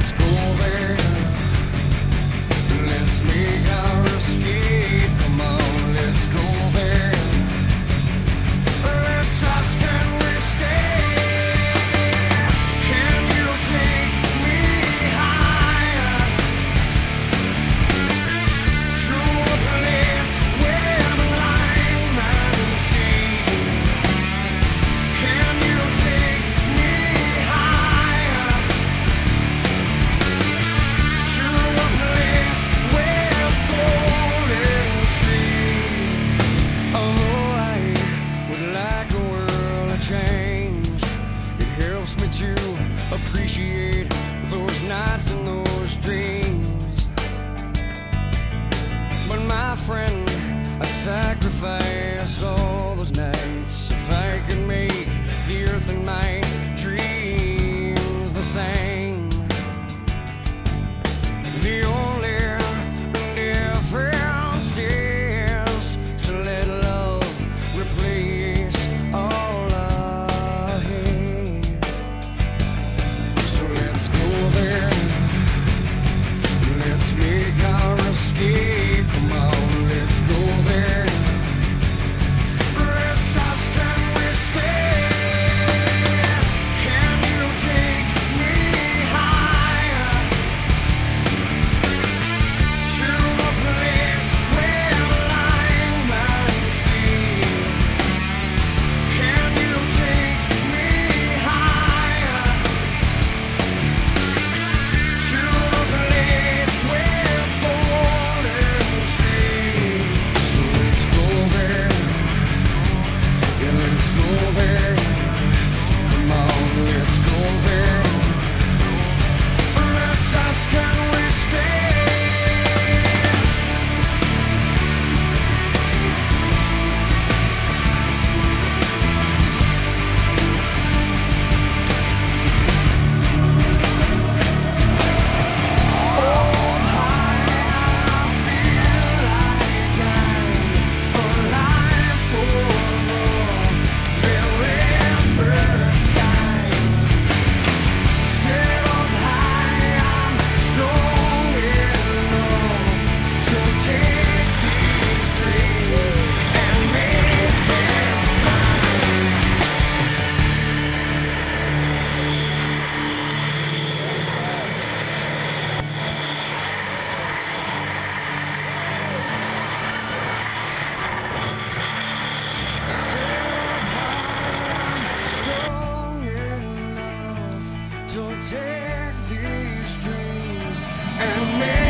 it's over those nights and those dreams. But my friend, I'd sacrifice all. to take these dreams and make